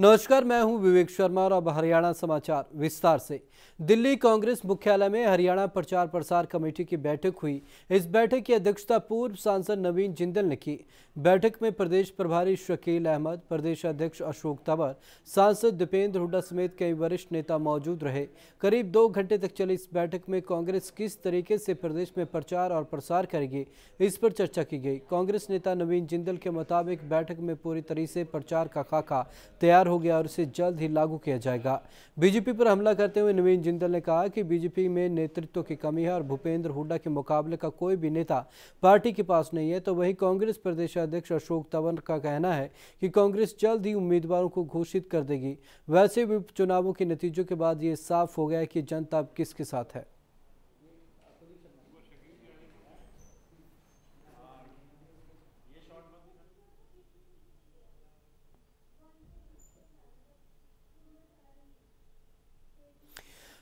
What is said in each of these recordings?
नमस्कार, मैं हूँ विवेक शर्मा और अब हरियाणा समाचार विस्तार से। दिल्ली कांग्रेस मुख्यालय में हरियाणा प्रचार प्रसार कमेटी की बैठक हुई। इस बैठक की अध्यक्षता पूर्व सांसद नवीन जिंदल ने की। बैठक में प्रदेश प्रभारी शकील अहमद, प्रदेश अध्यक्ष अशोक तंवर, सांसद दीपेंद्र हुड्डा समेत कई वरिष्ठ नेता मौजूद रहे। करीब दो घंटे तक चली इस बैठक में कांग्रेस किस तरीके से प्रदेश में प्रचार और प्रसार करेगी, इस पर चर्चा की गई। कांग्रेस नेता नवीन जिंदल के मुताबिक बैठक में पूरी तरह से प्रचार का खाका तैयार हो गया और इसे जल्द ही लागू किया जाएगा। बीजेपी पर हमला करते हुए नवीन जिंदल ने कहा कि बीजेपी में नेतृत्व की कमी है और भूपेंद्र हुड्डा के मुकाबले का कोई भी नेता पार्टी के पास नहीं है तो वही कांग्रेस प्रदेश अध्यक्ष अशोक तंवर का कहना है कि कांग्रेस जल्द ही उम्मीदवारों को घोषित कर देगी। वैसे भी चुनावों के नतीजों के बाद ये साफ़ हो गया कि जनता अब किसके साथ है।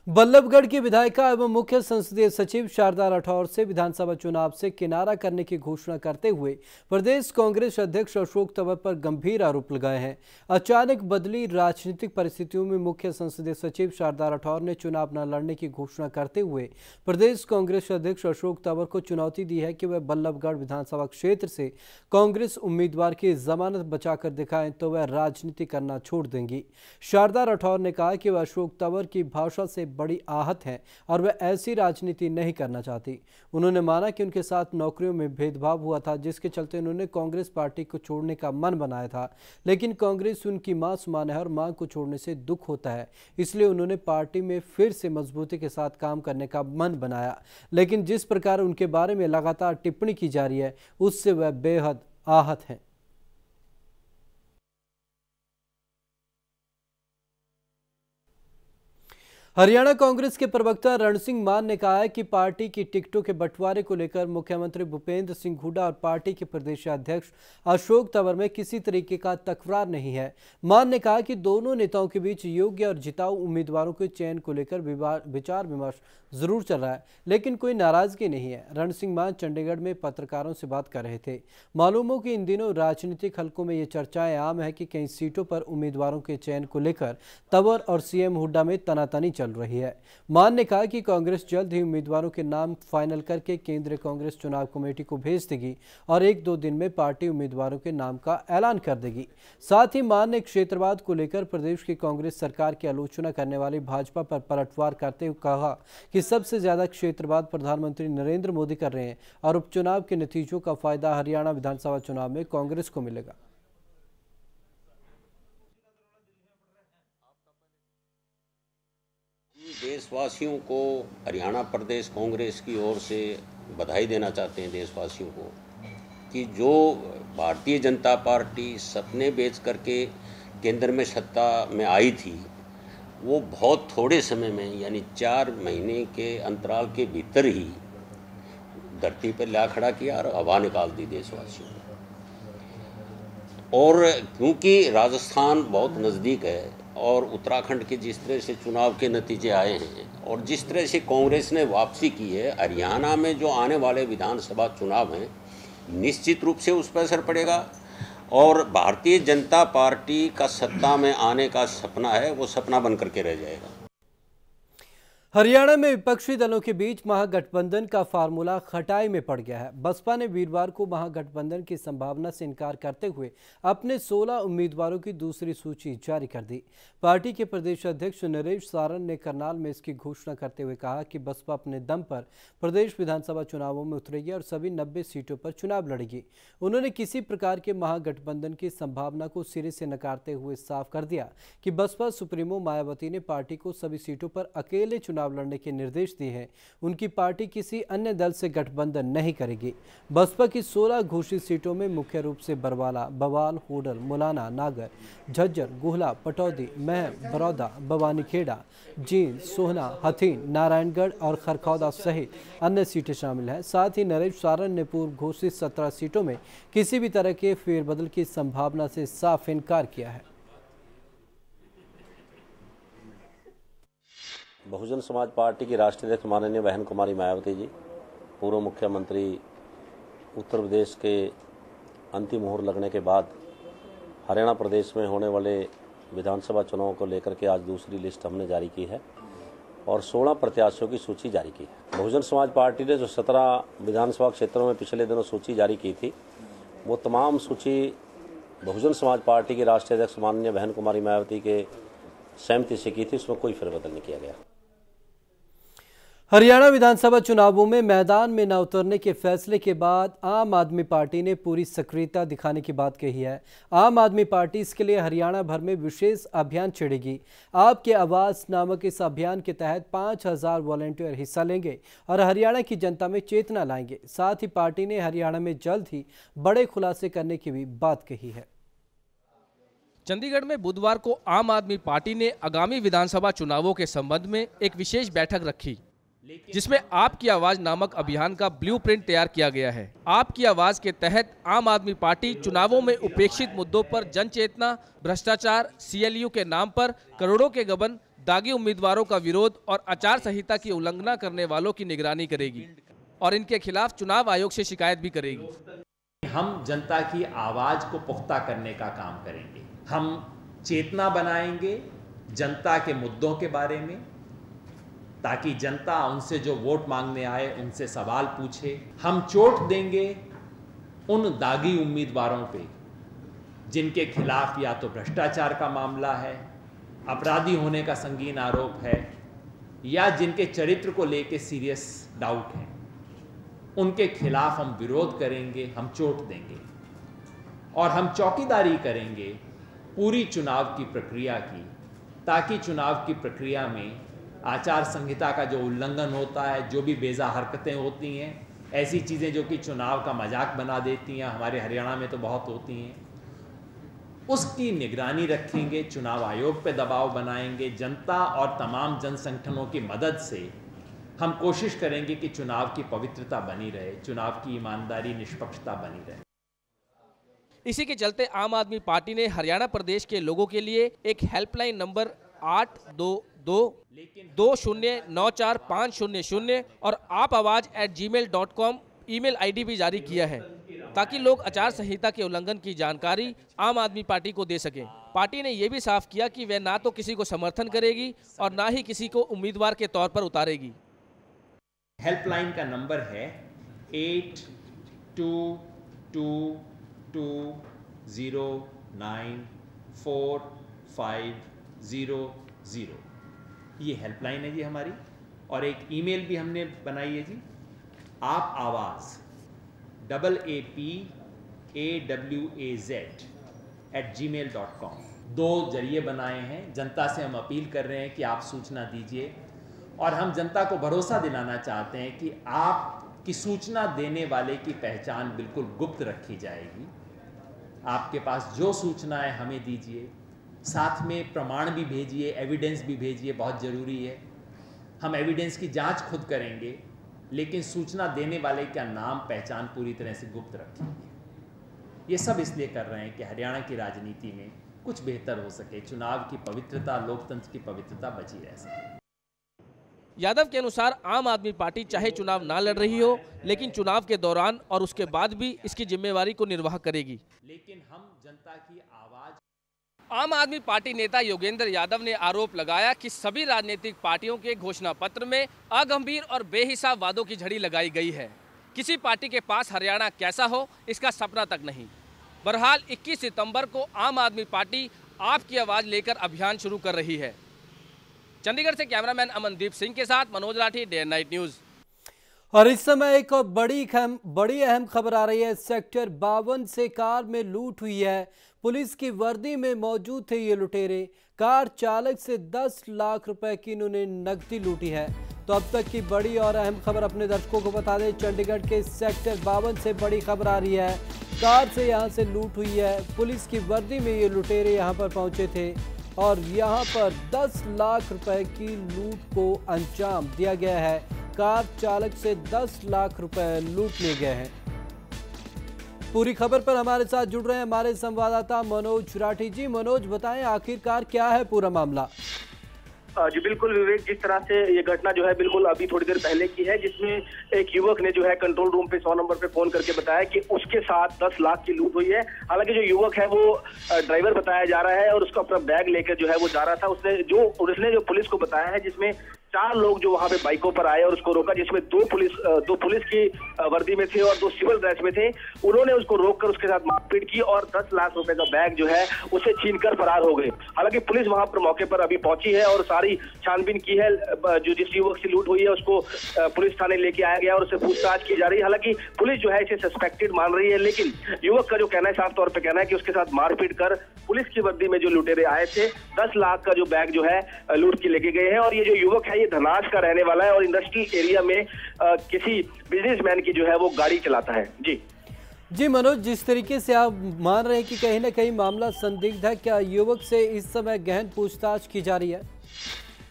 बल्लभगढ़ की विधायिका एवं मुख्य संसदीय सचिव शारदा राठौर से विधानसभा चुनाव से किनारा करने की घोषणा करते हुए प्रदेश कांग्रेस अध्यक्ष अशोक तंवर पर गंभीर आरोप लगाए हैं। अचानक बदली राजनीतिक परिस्थितियों में मुख्य संसदीय सचिव शारदा राठौर ने चुनाव न लड़ने की घोषणा करते हुए प्रदेश कांग्रेस अध्यक्ष अशोक तंवर को चुनौती दी है कि वह बल्लभगढ़ विधानसभा क्षेत्र से कांग्रेस उम्मीदवार की जमानत बचाकर दिखाएँ तो वह राजनीति करना छोड़ देंगी। शारदा राठौर ने कहा कि वह अशोक तंवर की भाषा से बड़ी आहत हैं और वह ऐसी राजनीति नहीं करना चाहती। उन्होंने माना कि उनके साथ नौकरियों में भेदभाव हुआ था, जिसके चलते उन्होंने कांग्रेस पार्टी को छोड़ने का मन बनाया था। लेकिन कांग्रेस उनकी माँ समान है और माँ को छोड़ने से दुख होता है, इसलिए उन्होंने पार्टी में फिर से मजबूती के साथ काम करने का मन बनाया। लेकिन जिस प्रकार उनके बारे में लगातार टिप्पणी की जा रही है, उससे वह बेहद आहत हैं। हरियाणा कांग्रेस के प्रवक्ता रण सिंह मान ने कहा है कि पार्टी की टिकटों के बंटवारे को लेकर मुख्यमंत्री भूपेंद्र सिंह हुडा और पार्टी के प्रदेश अध्यक्ष अशोक तंवर में किसी तरीके का तकरार नहीं है। मान ने कहा कि दोनों नेताओं के बीच योग्य और जिताऊ उम्मीदवारों के चयन को लेकर विचार विमर्श ज़रूर चल रहा है, लेकिन कोई नाराज़गी नहीं है। रण सिंह मान चंडीगढ़ में पत्रकारों से बात कर रहे थे। मालूम हो कि इन दिनों राजनीतिक हलकों में ये चर्चाएँ आम है कि कई सीटों पर उम्मीदवारों के चयन को लेकर तंवर और सीएम हुड्डा में तनातनी चल रही है। मान ने कहा कि कांग्रेस जल्द ही उम्मीदवारों के नाम फाइनल करके केंद्रीय कांग्रेस चुनाव कमेटी को भेज देगी और एक दो दिन में पार्टी उम्मीदवारों के नाम का ऐलान कर देगी। साथ ही मान ने क्षेत्रवाद को लेकर प्रदेश की कांग्रेस सरकार की आलोचना करने वाली भाजपा पर पलटवार करते हुए कहा कि सबसे ज़्यादा क्षेत्रवाद प्रधानमंत्री नरेंद्र मोदी कर रहे हैं और उपचुनाव के नतीजों का फ़ायदा हरियाणा विधानसभा चुनाव में कांग्रेस को मिलेगा। देशवासियों को, हरियाणा प्रदेश कांग्रेस की ओर से बधाई देना चाहते हैं देशवासियों को, कि जो भारतीय जनता पार्टी सपने बेच करके केंद्र में सत्ता में आई थी, वो बहुत थोड़े समय में, यानी चार महीने के अंतराल के भीतर ही धरती पर ला खड़ा किया और हवा निकाल दी देशवासियों और क्योंकि राजस्थान बहुत नज़दीक है और उत्तराखंड के जिस तरह से चुनाव के नतीजे आए हैं और जिस तरह से कांग्रेस ने वापसी की है, हरियाणा में जो आने वाले विधानसभा चुनाव हैं, निश्चित रूप से उस पर असर पड़ेगा। और भारतीय जनता पार्टी का सत्ता में आने का सपना है, वो सपना बन करके रह जाएगा। हरियाणा में विपक्षी दलों के बीच महागठबंधन का फार्मूला खटाई में पड़ गया है। बसपा ने वीरवार को महागठबंधन की संभावना से इनकार करते हुए अपने 16 उम्मीदवारों की दूसरी सूची जारी कर दी। पार्टी के प्रदेश अध्यक्ष नरेश सारण ने करनाल में इसकी घोषणा करते हुए कहा कि बसपा अपने दम पर प्रदेश विधानसभा चुनावों में उतरेगी और सभी नब्बे सीटों पर चुनाव लड़ेगी। उन्होंने किसी प्रकार के महागठबंधन की संभावना को सिरे से नकारते हुए साफ़ कर दिया कि बसपा सुप्रीमो मायावती ने पार्टी को सभी सीटों पर अकेले चुनाव चुनाव लड़ने के निर्देश दिए हैं। उनकी पार्टी किसी अन्य दल से गठबंधन नहीं करेगी। बसपा की 16 घोषित सीटों में मुख्य रूप से बरवाला, बवाल, होडल, मुलाना नागर, झज्जर, गुहला, पटौदी, मह, बरौदा बवानीखेड़ा जींद, सोहना, हथीन, नारायणगढ़ और खरखौदा सहित अन्य सीटें शामिल हैं। साथ ही नरेश सारण ने पूर्व घोषित सत्रह सीटों में किसी भी तरह के फेरबदल की संभावना से साफ़ इनकार किया है। बहुजन समाज पार्टी की राष्ट्रीय अध्यक्ष माननीय बहन कुमारी मायावती जी, पूर्व मुख्यमंत्री उत्तर प्रदेश के अंतिम मुहूर्त लगने के बाद हरियाणा प्रदेश में होने वाले विधानसभा चुनाव को लेकर के आज दूसरी लिस्ट हमने जारी की है और 16 प्रत्याशियों की सूची जारी की है। बहुजन समाज पार्टी ने जो 17 विधानसभा क्षेत्रों में पिछले दिनों सूची जारी की थी, वो तमाम सूची बहुजन समाज पार्टी के राष्ट्रीय अध्यक्ष माननीय बहन कुमारी मायावती के सहमति से की थी उसमें कोई फेरबदल नहीं किया गया। हरियाणा विधानसभा चुनावों में मैदान में न उतरने के फैसले के बाद आम आदमी पार्टी ने पूरी सक्रियता दिखाने की बात कही है। आम आदमी पार्टी इसके लिए हरियाणा भर में विशेष अभियान छेड़ेगी। आपके आवास नामक इस अभियान के तहत पाँच हज़ार वॉलेंटियर हिस्सा लेंगे और हरियाणा की जनता में चेतना लाएँगे। साथ ही पार्टी ने हरियाणा में जल्द ही बड़े खुलासे करने की भी बात कही है। चंडीगढ़ में बुधवार को आम आदमी पार्टी ने आगामी विधानसभा चुनावों के संबंध में एक विशेष बैठक रखी। जिसमें आपकी आवाज़ नामक अभियान का ब्लूप्रिंट तैयार किया गया है। आपकी आवाज़ के तहत आम आदमी पार्टी चुनावों में उपेक्षित मुद्दों पर जन चेतना भ्रष्टाचार सीएलयू के नाम पर करोड़ों के गबन दागी उम्मीदवारों का विरोध और आचार संहिता की उल्लंघना करने वालों की निगरानी करेगी और इनके खिलाफ चुनाव आयोग से शिकायत भी करेगी। हम जनता की आवाज़ को पुख्ता करने का काम करेंगे। हम चेतना बनाएँगे जनता के मुद्दों के बारे में ताकि जनता उनसे जो वोट मांगने आए, उनसे सवाल पूछे। हम चोट देंगे उन दागी उम्मीदवारों पे, जिनके खिलाफ या तो भ्रष्टाचार का मामला है, अपराधी होने का संगीन आरोप है, या जिनके चरित्र को लेके सीरियस डाउट है। उनके खिलाफ हम विरोध करेंगे, हम चोट देंगे। और हम चौकीदारी करेंगे पूरी चुनाव की प्रक्रिया की, ताकि चुनाव की प्रक्रिया में आचार संहिता का जो उल्लंघन होता है, जो भी बेजा हरकतें होती हैं, ऐसी चीज़ें जो कि चुनाव का मज़ाक बना देती हैं, हमारे हरियाणा में तो बहुत होती हैं, उसकी निगरानी रखेंगे, चुनाव आयोग पे दबाव बनाएँगे, जनता और तमाम जन संगठनों की मदद से हम कोशिश करेंगे कि चुनाव की पवित्रता बनी रहे, चुनाव की ईमानदारी, निष्पक्षता बनी रहे। इसी के चलते आम आदमी पार्टी ने हरियाणा प्रदेश के लोगों के लिए एक हेल्पलाइन नंबर आठ, दो दो दो शून्य, नौ, चार, पाँच, शून्य शून्य और आप Aawaz at Gmail dot com email I D भी जारी किया है, ताकि लोग आचार संहिता के उल्लंघन की जानकारी आम आदमी पार्टी को दे सके। पार्टी ने यह भी साफ़ किया कि वह ना तो किसी को समर्थन करेगी और ना ही किसी को उम्मीदवार के तौर पर उतारेगी। हेल्पलाइन का नंबर है eight two two two zero nine four five zero zero. ये हेल्पलाइन है जी हमारी, और एक ईमेल भी हमने बनाई है जी। आप Aawaz double A P A W A Z at Gmail dot com दो ज़रिए बनाए हैं, जनता से हम अपील कर रहे हैं कि आप सूचना दीजिए। और हम जनता को भरोसा दिलाना चाहते हैं कि आपकी सूचना देने वाले की पहचान बिल्कुल गुप्त रखी जाएगी। आपके पास जो सूचना है, हमें दीजिए। साथ में प्रमाण भी भेजिए एविडेंस भी भेजिए बहुत ज़रूरी है। हम एविडेंस की जाँच खुद करेंगे लेकिन सूचना देने वाले का नाम पहचान पूरी तरह से गुप्त रखेंगे ये सब इसलिए कर रहे हैं कि हरियाणा की राजनीति में कुछ बेहतर हो सके चुनाव की पवित्रता लोकतंत्र की पवित्रता बची रह सके। यादव के अनुसार आम आदमी पार्टी चाहे चुनाव ना लड़ रही हो लेकिन चुनाव के दौरान और उसके बाद भी इसकी जिम्मेवारी को निर्वाह करेगी। लेकिन हम जनता की आवाज़ आम आदमी पार्टी नेता योगेंद्र यादव ने आरोप लगाया कि सभी राजनीतिक पार्टियों के घोषणा पत्र में अगंभीर और बेहिसाब वादों की झड़ी लगाई गई है। किसी पार्टी के पास हरियाणा कैसा हो, इसका सपना तक नहीं। बहरहाल 21 सितंबर को आम आदमी पार्टी आपकी आवाज़ लेकर अभियान शुरू कर रही है। चंडीगढ़ से कैमरामैन अमनदीप सिंह के साथ Manoj Rathi, day night news. और इस समय एक और बड़ी बड़ी अहम खबर आ रही है, सेक्टर बावन से कार में लूट हुई है। पुलिस की वर्दी में मौजूद थे ये लुटेरे। कार चालक से 10 लाख रुपए की इन्होंने नकदी लूटी है। तो अब तक की बड़ी और अहम खबर अपने दर्शकों को बता दें, चंडीगढ़ के सेक्टर बावन से बड़ी खबर आ रही है। कार से यहाँ से लूट हुई है। पुलिस की वर्दी में ये लुटेरे यहाँ पर पहुँचे थे और यहाँ पर 10 लाख रुपए की लूट को अंजाम दिया गया है। कार चालक से 10 लाख रुपए लूट लिए गए हैं। पूरी खबर पर हमारे साथ जुड़ रहे हैं हमारे संवाददाता मनोज राठी जी। मनोज, बताएँ आखिरकार क्या है पूरा मामला? जी बिल्कुल विवेक, जिस तरह से ये घटना जो है बिल्कुल अभी थोड़ी देर पहले की है, जिसमें एक युवक ने जो है कंट्रोल रूम पे सौ नंबर पे फ़ोन करके बताया कि उसके साथ दस लाख की लूट हुई है। हालाँकि जो युवक है वो ड्राइवर बताया जा रहा है और उसका अपना बैग लेकर जो है वो जा रहा था। उसने जो उसने जो पुलिस को बताया है, जिसमें चार लोग जो वहाँ पे बाइकों पर आए और उसको रोका, जिसमें दो पुलिस दो पुलिस की वर्दी में थे और दो सिविल ड्रेस में थे। उन्होंने उसको रोककर उसके साथ मारपीट की और दस लाख रुपए का बैग जो है, उसे छीनकर फरार हो गए। हालाँकि पुलिस वहाँ पर मौके पर अभी पहुँची है और सारी छानबीन की है जो जिस युवक से लूट हुई है, उसको पुलिस थाने लेके आया गया और उसे पूछताछ की जा रही है। हालाँकि पुलिस जो है, इसे सस्पेक्टेड मान रही है, लेकिन युवक का जो कहना है, साफ़ तौर पर कहना है कि उसके साथ मारपीट कर पुलिस की वर्दी में जो लुटेरे आए थे, दस लाख का जो बैग जो है लूट के लेके गए हैं। और ये जो युवक है ये धनाज का रहने वाला है और इंडस्ट्रियल एरिया में आ, किसी बिजनेसमैन की जो है वो गाड़ी चलाता है। जी। जी मनोज जिस तरीके से आप मान रहे हैं कि कहीं ना कहीं मामला संदिग्ध है क्या युवक से इस समय गहन पूछताछ की जा रही है?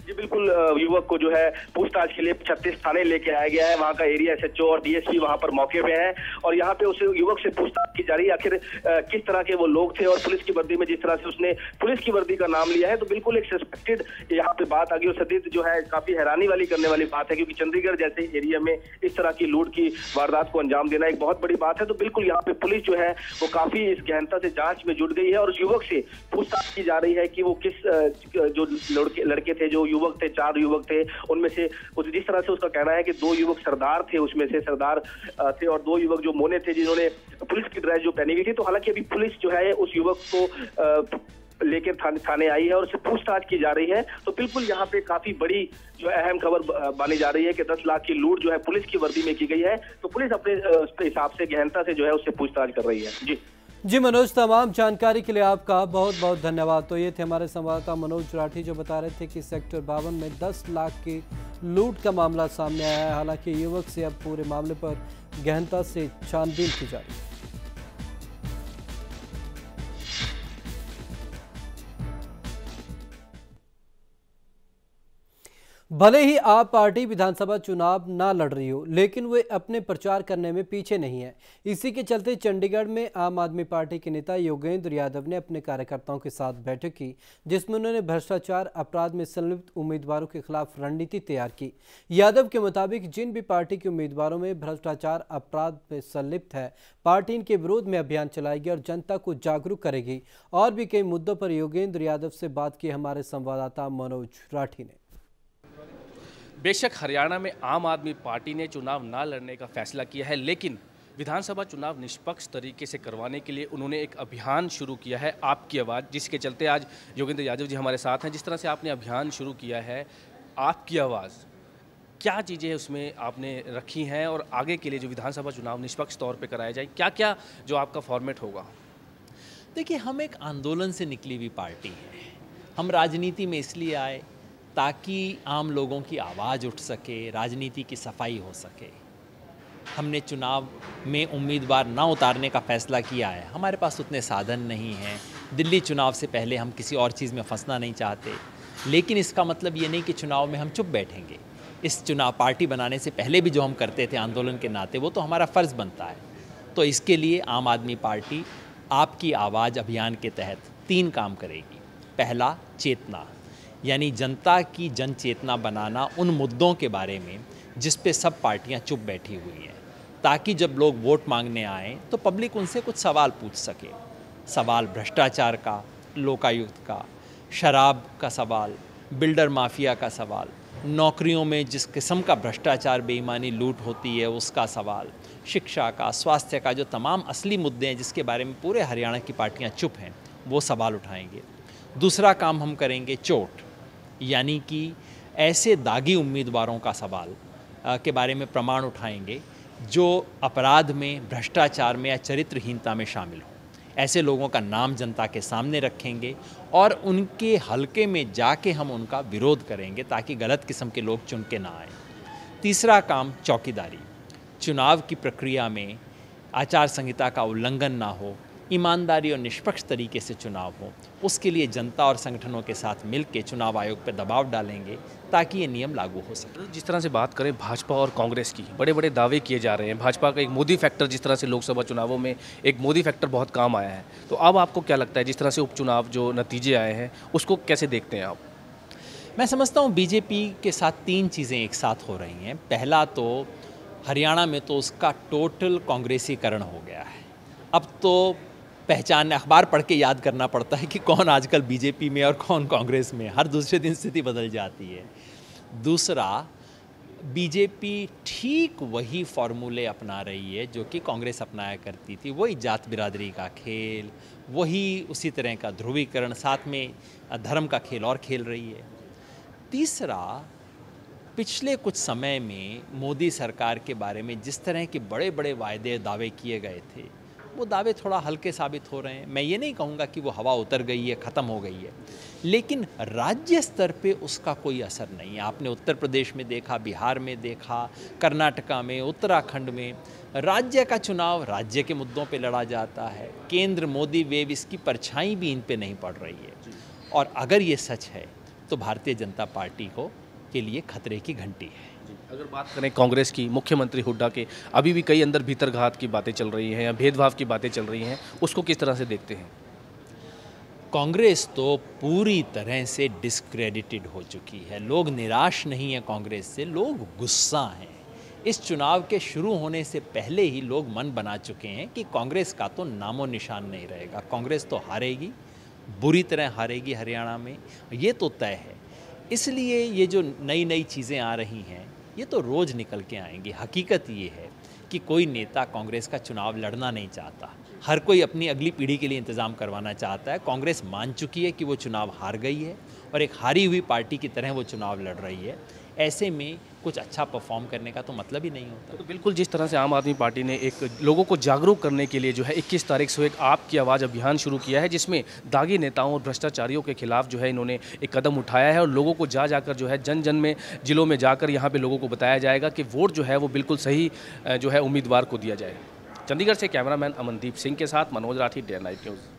जी बिल्कुल युवक को जो है पूछताछ के लिए छत्तीस थाने लेके आया गया है। वहाँ का एरिया एसएचओ और डीएसपी वहाँ पर मौके पे है और यहाँ पे उस युवक से पूछताछ की जा रही है। आखिर किस तरह के वो लोग थे और पुलिस की वर्दी में जिस तरह से उसने पुलिस की वर्दी का नाम लिया है तो बिल्कुल एक सस्पेक्टेड यहाँ पे बात आ गई। और सदित जो है काफ़ी हैरानी वाली करने वाली बात है, क्योंकि चंडीगढ़ जैसे एरिया में इस तरह की लूट की वारदात को अंजाम देना एक बहुत बड़ी बात है। तो बिल्कुल यहाँ पे पुलिस जो है वो काफ़ी इस गहनता से जाँच में जुट गई है और युवक से पूछताछ की जा रही है कि वो किस जो लड़के लड़के थे, जो युवक थे, चार युवक थे, उनमें से जिस तरह से उसका कहना है कि दो युवक सरदार थे, उसमें से सरदार थे और दो युवक जो मोने थे जिन्होंने पुलिस की ड्रेस जो पहनी हुई थी तो हालाँकि अभी पुलिस जो है, उस युवक को लेकर थाने थाने आई है और उससे पूछताछ की जा रही है। तो बिल्कुल यहाँ पे काफ़ी बड़ी जो अहम खबर मानी जा रही है कि 10 लाख की लूट जो है पुलिस की वर्दी में की गई है। तो पुलिस अपने हिसाब से, गहनता से जो है उससे पूछताछ कर रही है। जी। जी मनोज, तमाम जानकारी के लिए आपका बहुत बहुत धन्यवाद। तो ये थे हमारे संवाददाता मनोज राठी जो बता रहे थे कि सेक्टर बावन में 10 लाख की लूट का मामला सामने आया है। हालाँकि युवक से अब पूरे मामले पर गहनता से छानबीन की जा रही है। भले ही आप पार्टी विधानसभा चुनाव ना लड़ रही हो, लेकिन वे अपने प्रचार करने में पीछे नहीं है। इसी के चलते चंडीगढ़ में आम आदमी पार्टी के नेता योगेंद्र यादव ने अपने कार्यकर्ताओं के साथ बैठक की, जिसमें उन्होंने भ्रष्टाचार अपराध में संलिप्त उम्मीदवारों के खिलाफ रणनीति तैयार की। यादव के मुताबिक, जिन भी पार्टी के उम्मीदवारों में भ्रष्टाचार अपराध में संलिप्त है, पार्टी इनके विरोध में अभियान चलाएगी और जनता को जागरूक करेगी। और भी कई मुद्दों पर योगेंद्र यादव से बात की हमारे संवाददाता मनोज राठी ने। बेशक हरियाणा में आम आदमी पार्टी ने चुनाव ना लड़ने का फैसला किया है, लेकिन विधानसभा चुनाव निष्पक्ष तरीके से करवाने के लिए उन्होंने एक अभियान शुरू किया है, आपकी आवाज़, जिसके चलते आज योगेंद्र यादव जी हमारे साथ हैं। जिस तरह से आपने अभियान शुरू किया है, आपकी आवाज़, क्या चीज़ें उसमें आपने रखी हैं और आगे के लिए जो विधानसभा चुनाव निष्पक्ष तौर पर कराया जाए क्या क्या जो आपका फॉर्मेट होगा? देखिए, हम एक आंदोलन से निकली हुई पार्टी है। हम राजनीति में इसलिए आए ताकि आम लोगों की आवाज़ उठ सके, राजनीति की सफ़ाई हो सके। हमने चुनाव में उम्मीदवार ना उतारने का फैसला किया है। हमारे पास उतने साधन नहीं हैं। दिल्ली चुनाव से पहले हम किसी और चीज़ में फंसना नहीं चाहते। लेकिन इसका मतलब ये नहीं कि चुनाव में हम चुप बैठेंगे। इस चुनाव पार्टी बनाने से पहले भी जो हम करते थे आंदोलन के नाते, वो तो हमारा फ़र्ज़ बनता है। तो इसके लिए आम आदमी पार्टी आपकी आवाज़ अभियान के तहत तीन काम करेगी। पहला, चेतना। यानी जनता की जन चेतना बनाना उन मुद्दों के बारे में जिस पे सब पार्टियाँ चुप बैठी हुई हैं, ताकि जब लोग वोट मांगने आएँ तो पब्लिक उनसे कुछ सवाल पूछ सके। सवाल भ्रष्टाचार का, लोकायुक्त का, शराब का सवाल, बिल्डर माफिया का सवाल, नौकरियों में जिस किस्म का भ्रष्टाचार, बेईमानी, लूट होती है, उसका सवाल, शिक्षा का, स्वास्थ्य का, जो तमाम असली मुद्दे हैं जिसके बारे में पूरे हरियाणा की पार्टियाँ चुप हैं, वो सवाल उठाएँगे। दूसरा काम हम करेंगे चोट। यानी कि ऐसे दागी उम्मीदवारों का सवाल के बारे में प्रमाण उठाएँगे जो अपराध में, भ्रष्टाचार में या चरित्रहीनता में शामिल हों। ऐसे लोगों का नाम जनता के सामने रखेंगे और उनके हलके में जाके हम उनका विरोध करेंगे ताकि गलत किस्म के लोग चुन के ना आए। तीसरा काम चौकीदारी। चुनाव की प्रक्रिया में आचार संहिता का उल्लंघन ना हो ईमानदारी और निष्पक्ष तरीके से चुनाव हो। उसके लिए जनता और संगठनों के साथ मिलकर चुनाव आयोग पर दबाव डालेंगे ताकि ये नियम लागू हो सके। जिस तरह से बात करें भाजपा और कांग्रेस की बड़े बड़े दावे किए जा रहे हैं। भाजपा का एक मोदी फैक्टर जिस तरह से लोकसभा चुनावों में एक मोदी फैक्टर बहुत काम आया है। तो अब आपको क्या लगता है जिस तरह से उपचुनाव जो नतीजे आए हैं उसको कैसे देखते हैं आप? मैं समझता हूँ बीजेपी के साथ तीन चीज़ें एक साथ हो रही हैं। पहला तो हरियाणा में तो उसका टोटल कांग्रेसीकरण हो गया है। अब तो पहचान अखबार पढ़ के याद करना पड़ता है कि कौन आजकल बीजेपी में और कौन कांग्रेस में हर दूसरे दिन स्थिति बदल जाती है। दूसरा, बीजेपी ठीक वही फॉर्मूले अपना रही है जो कि कांग्रेस अपनाया करती थी। वही जात बिरादरी का खेल, वही उसी तरह का ध्रुवीकरण, साथ में धर्म का खेल और खेल रही है। तीसरा, पिछले कुछ समय में मोदी सरकार के बारे में जिस तरह के बड़े बड़े वायदे दावे किए गए थे वो दावे थोड़ा हल्के साबित हो रहे हैं। मैं ये नहीं कहूँगा कि वो हवा उतर गई है ख़त्म हो गई है। लेकिन राज्य स्तर पे उसका कोई असर नहीं है। आपने उत्तर प्रदेश में देखा बिहार में देखा कर्नाटका में उत्तराखंड में। राज्य का चुनाव राज्य के मुद्दों पे लड़ा जाता है। केंद्र मोदी वेव इसकी परछाई भी इन पे नहीं पड़ रही है। और अगर ये सच है तो भारतीय जनता पार्टी को के लिए खतरे की घंटी है। अगर बात करें कांग्रेस की मुख्यमंत्री हुड्डा के अभी भी कई अंदर भीतर घात की बातें चल रही हैं या भेदभाव की बातें चल रही हैं उसको किस तरह से देखते हैं? कांग्रेस तो पूरी तरह से डिस्क्रेडिटेड हो चुकी है। लोग निराश नहीं है कांग्रेस से लोग गुस्सा हैं। इस चुनाव के शुरू होने से पहले ही लोग मन बना चुके हैं कि कांग्रेस का तो नामो निशान नहीं रहेगा। कांग्रेस तो हारेगी बुरी तरह हारेगी हरियाणा में। ये तो तय है इसलिए ये जो नई नई चीज़ें आ रही हैं, ये तो रोज़ निकल के आएँगी। हकीकत ये है कि कोई नेता कांग्रेस का चुनाव लड़ना नहीं चाहता। हर कोई अपनी अगली पीढ़ी के लिए इंतज़ाम करवाना चाहता है। कांग्रेस मान चुकी है कि वो चुनाव हार गई है और एक हारी हुई पार्टी की तरह वो चुनाव लड़ रही है। ऐसे में कुछ अच्छा परफॉर्म करने का तो मतलब ही नहीं होता। तो बिल्कुल जिस तरह से आम आदमी पार्टी ने एक लोगों को जागरूक करने के लिए जो है 21 तारीख से एक आपकी आवाज़ अभियान शुरू किया है, जिसमें दागी नेताओं और भ्रष्टाचारियों के खिलाफ जो है इन्होंने एक कदम उठाया है और लोगों को जा जाकर जो है जन जन में जिलों में जाकर यहाँ पर लोगों को बताया जाएगा कि वोट जो है वो बिल्कुल सही जो है उम्मीदवार को दिया जाए। चंडीगढ़ से कैमरामैन अमनदीप सिंह के साथ Manoj Rathi, day night news.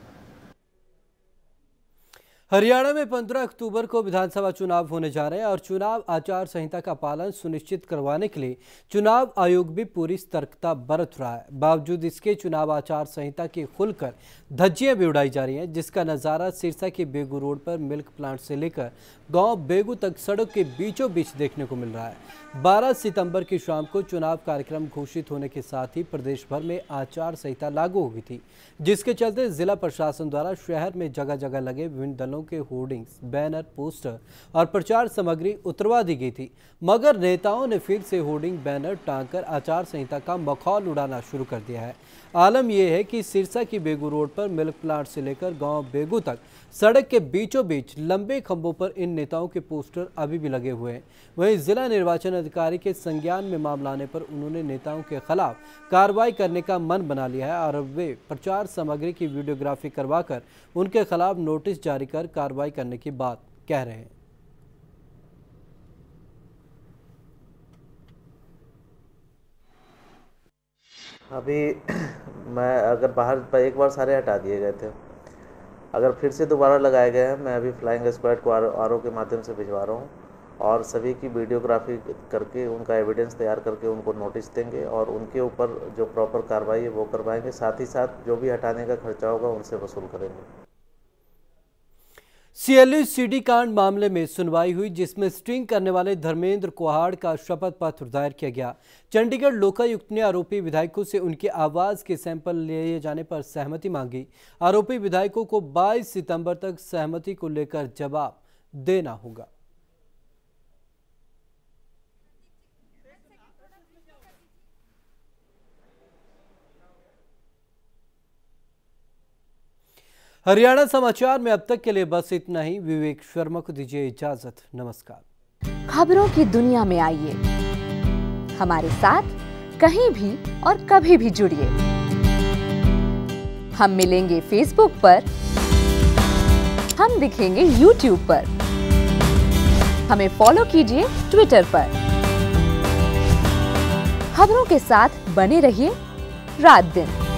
Haryana में 15 अक्टूबर को विधानसभा चुनाव होने जा रहे हैं और चुनाव आचार संहिता का पालन सुनिश्चित करवाने के लिए चुनाव आयोग भी पूरी सतर्कता बरत रहा है। बावजूद इसके, चुनाव आचार संहिता की खुलकर धज्जियाँ भी उड़ाई जा रही हैं, जिसका नज़ारा सिरसा के बेगू रोड पर मिल्क प्लांट से लेकर गाँव बेगू तक सड़क के बीचों बीच देखने को मिल रहा है। 12 सितंबर की शाम को चुनाव कार्यक्रम घोषित होने के साथ ही प्रदेश भर में आचार संहिता लागू हो गई थी, जिसके चलते जिला प्रशासन द्वारा शहर में जगह जगह लगे विभिन्न दलों के होर्डिंग्स, बैनर, पोस्टर और प्रचार सामग्री उतरवा दी गई थी। मगर नेताओं ने फिर से होर्डिंग, बैनर टांगकर आचार संहिता का मखौल उड़ाना शुरू कर दिया है। आलम यह है कि सिरसा की बेगू रोड पर मिल्क प्लांट से लेकर गाँव बेगू तक सड़क के बीचों बीच लंबे खंभों पर इन नेताओं के पोस्टर अभी भी लगे हुए हैं। वहीं जिला निर्वाचन अधिकारी के संज्ञान में मामला आने पर उन्होंने नेताओं के खिलाफ कार्रवाई करने का मन बना लिया है और वे प्रचार सामग्री की वीडियोग्राफी करवाकर उनके खिलाफ नोटिस जारी कर कार्रवाई करने की बात कह रहे हैं। अभी मैं अगर बाहर पर एक बार सारे हटा दिए गए थे, अगर फिर से दोबारा लगाए गए हैं, मैं अभी फ्लाइंग स्क्वाड को आर के माध्यम से भिजवा रहा हूँ और सभी की वीडियोग्राफी करके, उनका एविडेंस तैयार करके उनको नोटिस देंगे और उनके ऊपर जो प्रॉपर कार्रवाई है वो करवाएँगे। साथ ही साथ जो भी हटाने का खर्चा होगा उनसे वसूल करेंगे। सीएलयू सीडी कांड मामले में सुनवाई हुई, जिसमें स्ट्रिंग करने वाले धर्मेंद्र कुहाड़ का शपथ पत्र दायर किया गया। चंडीगढ़ लोकायुक्त ने आरोपी विधायकों से उनकी आवाज़ के सैंपल लिए जाने पर सहमति मांगी। आरोपी विधायकों को 22 सितंबर तक सहमति को लेकर जवाब देना होगा। हरियाणा समाचार में अब तक के लिए बस इतना ही। विवेक शर्मा को दीजिए इजाज़त। नमस्कार। खबरों की दुनिया में आइए। हमारे साथ कहीं भी और कभी भी जुड़िए। हम मिलेंगे फेसबुक पर। हम दिखेंगे यूट्यूब पर। हमें फॉलो कीजिए ट्विटर पर। खबरों के साथ बने रहिए रात दिन।